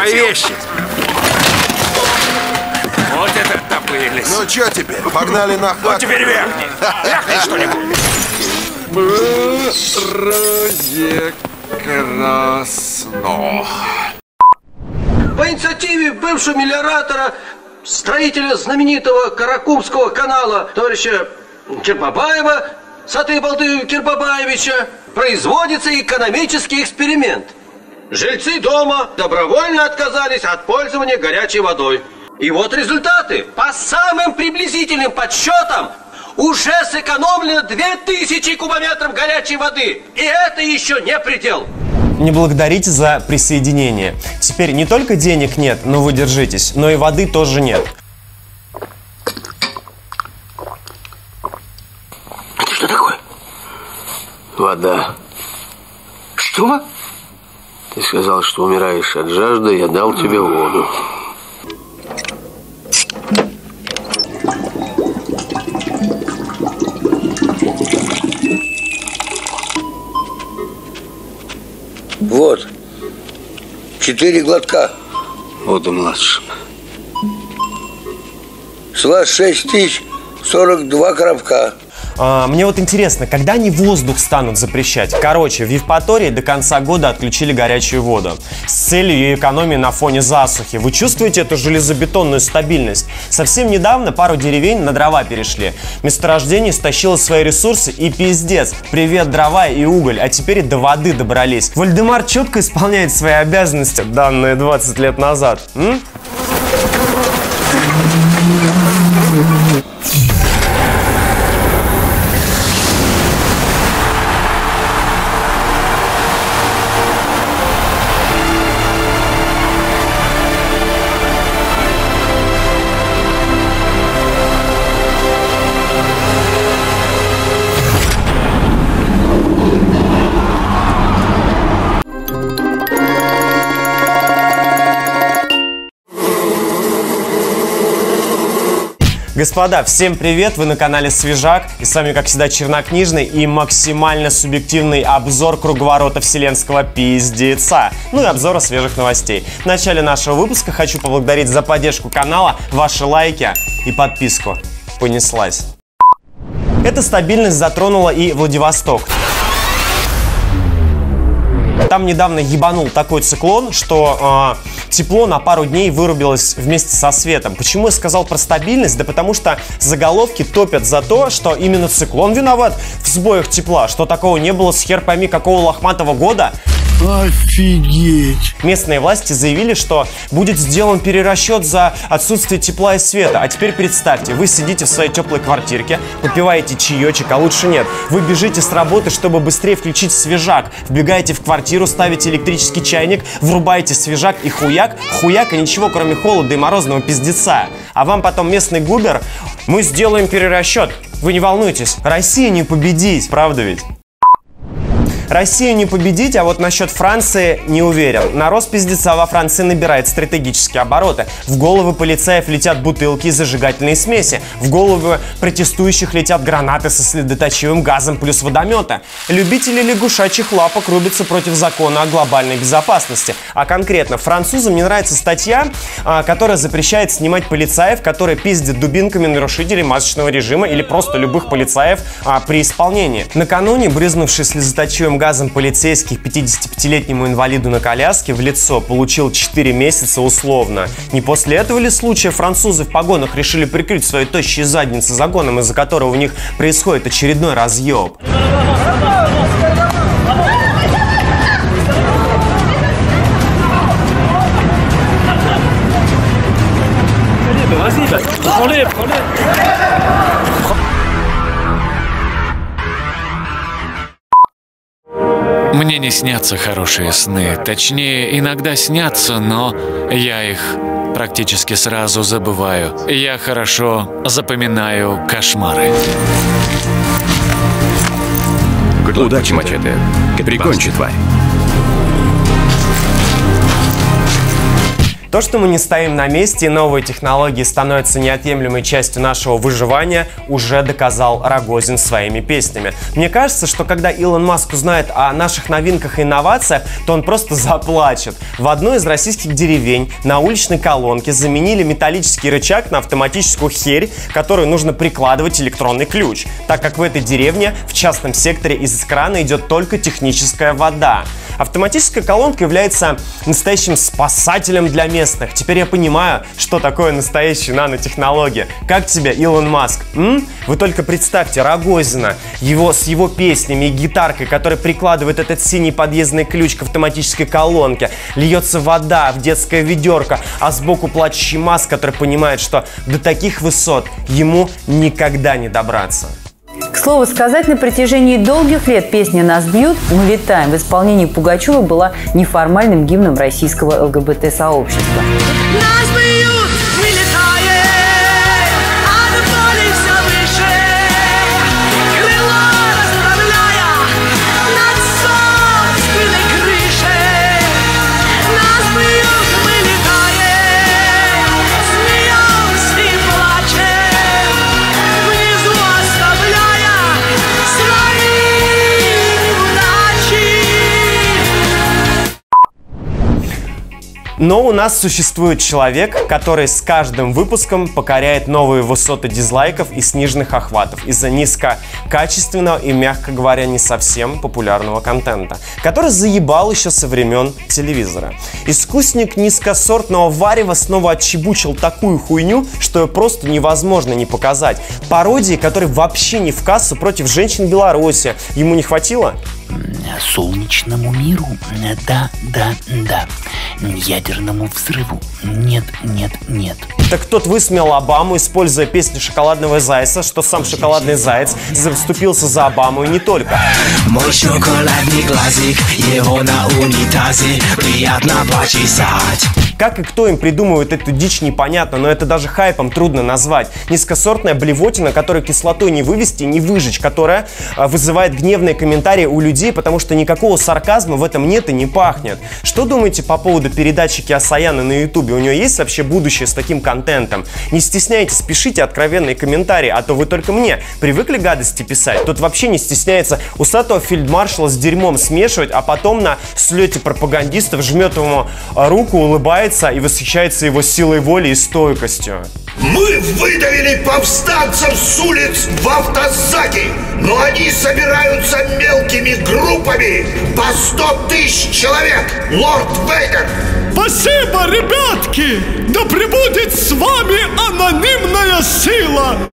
Мои вещи. Вот это добылись. Ну что теперь? Погнали на Вот хату. теперь верхни. Верхни что-нибудь. Прекрасно. По инициативе бывшего мелиоратора, строителя знаменитого Каракумского канала, товарища Кербабаева, Саты-Балды Кербабаевича, производится экономический эксперимент. Жильцы дома добровольно отказались от пользования горячей водой. И вот результаты. По самым приблизительным подсчетам, уже сэкономлено 2000 кубометров горячей воды. И это еще не предел. Не благодарите за присоединение. Теперь не только денег нет, но вы держитесь, но и воды тоже нет. Что такое? Вода. Что? Ты сказал, что умираешь от жажды, я дал тебе воду. Вот. Четыре глотка. Воду младшим. С вас шесть тысяч сорок два коробка. А, Мне вот интересно, когда они воздух станут запрещать? Короче, в Евпатории до конца года отключили горячую воду с целью ее экономии на фоне засухи. Вы чувствуете эту железобетонную стабильность? Совсем недавно пару деревень на дрова перешли. Месторождение стащило свои ресурсы и пиздец. Привет, дрова и уголь, а теперь и до воды добрались. Вальдемар четко исполняет свои обязанности, данные 20 лет назад. М? Господа, всем привет! Вы на канале Свежак. И с вами, как всегда, чернокнижный и максимально субъективный обзор круговорота вселенского пиздеца. Ну и обзора свежих новостей. В начале нашего выпуска хочу поблагодарить за поддержку канала, ваши лайки и подписку. Понеслась. Эта стабильность затронула и Владивосток. Там недавно ебанул такой циклон, что э, тепло на пару дней вырубилось вместе со светом. Почему я сказал про стабильность? Да потому что заголовки топят за то, что именно циклон виноват в сбоях тепла, что такого не было с хер пойми какого лохматого года. Офигеть. Местные власти заявили, что будет сделан перерасчет за отсутствие тепла и света. А теперь представьте, вы сидите в своей теплой квартирке, попиваете чаечек, а лучше нет. Вы бежите с работы, чтобы быстрее включить свежак. Вбегаете в квартиру, ставите электрический чайник, врубаете свежак и хуяк, хуяк и ничего, кроме холода и морозного пиздеца. А вам потом местный губер, мы сделаем перерасчет. Вы не волнуйтесь, Россия не победить, правда ведь? Россию не победить, а вот насчет Франции не уверен. На рост пиздеца во Франции набирает стратегические обороты. В головы полицаев летят бутылки и зажигательные смеси. В головы протестующих летят гранаты со следоточивым газом плюс водометы. Любители лягушачьих лапок рубятся против закона о глобальной безопасности. А конкретно французам не нравится статья, а, которая запрещает снимать полицаев, которые пиздят дубинками нарушителей масочного режима или просто любых полицаев а, при исполнении. Накануне, брызнувший слезоточивым газом полицейский 55-летнему инвалиду на коляске в лицо получил 4 месяца условно. Не после этого ли случая французы в погонах решили прикрыть свои тощие задницы законом, из-за которого у них происходит очередной разъеб? Мне не снятся хорошие сны. Точнее, иногда снятся, но я их практически сразу забываю. Я хорошо запоминаю кошмары. Удачи, мачете. Прикончи тварь. То, что мы не стоим на месте и новые технологии становятся неотъемлемой частью нашего выживания, уже доказал Рогозин своими песнями. Мне кажется, что когда Илон Маск узнает о наших новинках и инновациях, то он просто заплачет. В одной из российских деревень на уличной колонке заменили металлический рычаг на автоматическую херь, которую нужно прикладывать электронный ключ, так как в этой деревне в частном секторе из крана идет только техническая вода. Автоматическая колонка является настоящим спасателем для местных. Теперь я понимаю, что такое настоящая нанотехнология. Как тебе, Илон Маск? М? Вы только представьте Рогозина, его с его песнями и гитаркой, который прикладывает этот синий подъездный ключ к автоматической колонке. Льется вода в детское ведерко, а сбоку плачущий Маск, который понимает, что до таких высот ему никогда не добраться. К слову сказать, на протяжении долгих лет песня «Нас бьют, мы летаем» в исполнении Пугачева была неформальным гимном российского ЛГБТ-сообщества. Но у нас существует человек, который с каждым выпуском покоряет новые высоты дизлайков и сниженных охватов из-за низкокачественного и, мягко говоря, не совсем популярного контента, который заебал еще со времен телевизора. Искусник низкосортного варева снова отчебучил такую хуйню, что ее просто невозможно не показать. Пародии, которые вообще не в кассу против женщин Беларуси. Ему не хватило? Солнечному миру? Да, да, да. Ядерному взрыву? Нет, нет, нет. Так тот высмеял Обаму, используя песню «Шоколадного зайца», что сам шоколадный заяц заступился за Обаму и не только. Мой шоколадный глазик, его на унитазе приятно почесать. Как и кто им придумывает эту дичь, непонятно, но это даже хайпом трудно назвать. Низкосортная блевотина, которую кислотой не вывести, не выжечь, которая а, вызывает гневные комментарии у людей, потому что никакого сарказма в этом нет и не пахнет. Что думаете по поводу передачи Киасаяна на ютубе? У нее есть вообще будущее с таким контентом? Не стесняйтесь, пишите откровенные комментарии, а то вы только мне привыкли гадости писать. Тут вообще не стесняется усатого фельдмаршала с дерьмом смешивать, а потом на слете пропагандистов жмет ему а, руку, улыбается и восхищается его силой воли и стойкостью. Мы выдавили повстанцев с улиц в автозаки, но они собираются мелкими группами по 100 тысяч человек, лорд Вейдер. Спасибо, ребятки! Да пребудет с вами анонимная сила!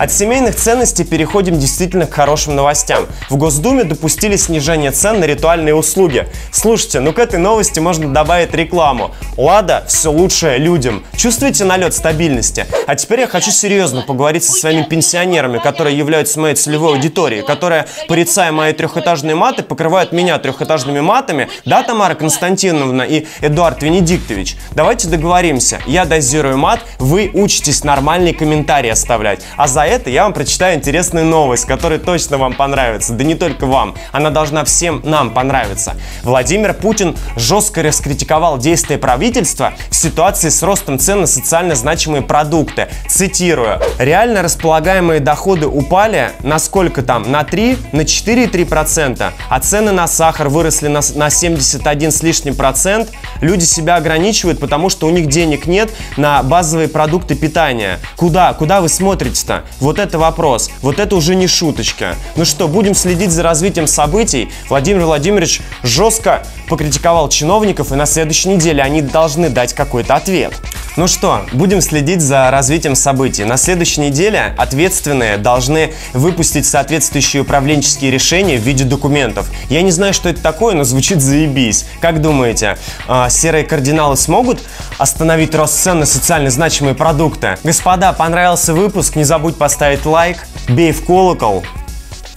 От семейных ценностей переходим действительно к хорошим новостям. В Госдуме допустили снижение цен на ритуальные услуги. Слушайте, ну к этой новости можно добавить рекламу. Лада – все лучшее людям. Чувствуете налет стабильности? А теперь я хочу серьезно поговорить со своими пенсионерами, которые являются моей целевой аудиторией, которая, порицая мои трехэтажные маты, покрывают меня трехэтажными матами. Да, Тамара Константиновна и Эдуард Венедиктович? Давайте договоримся. Я дозирую мат, вы учитесь нормальные комментарии оставлять. А за это я вам прочитаю интересную новость, которая точно вам понравится. Да не только вам, она должна всем нам понравиться. Владимир Путин жестко раскритиковал действия правительства в ситуации с ростом цен на социально значимые продукты. Цитирую. Реально располагаемые доходы упали на сколько там? На 3, на 4,3%, а цены на сахар выросли на, на 71 с лишним процент. Люди себя ограничивают, потому что у них денег нет на базовые продукты питания. Куда? Куда вы смотрите-то? Вот это вопрос. Вот это уже не шуточка. Ну что, будем следить за развитием событий. Владимир Владимирович жестко покритиковал чиновников, и на следующей неделе они должны дать какой-то ответ. Ну что, будем следить за развитием событий. На следующей неделе ответственные должны выпустить соответствующие управленческие решения в виде документов. Я не знаю, что это такое, но звучит заебись. Как думаете, э, серые кардиналы смогут остановить рост цен на социально значимые продукты? Господа, понравился выпуск? Не забудь поставить лайк, бей в колокол.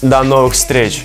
До новых встреч!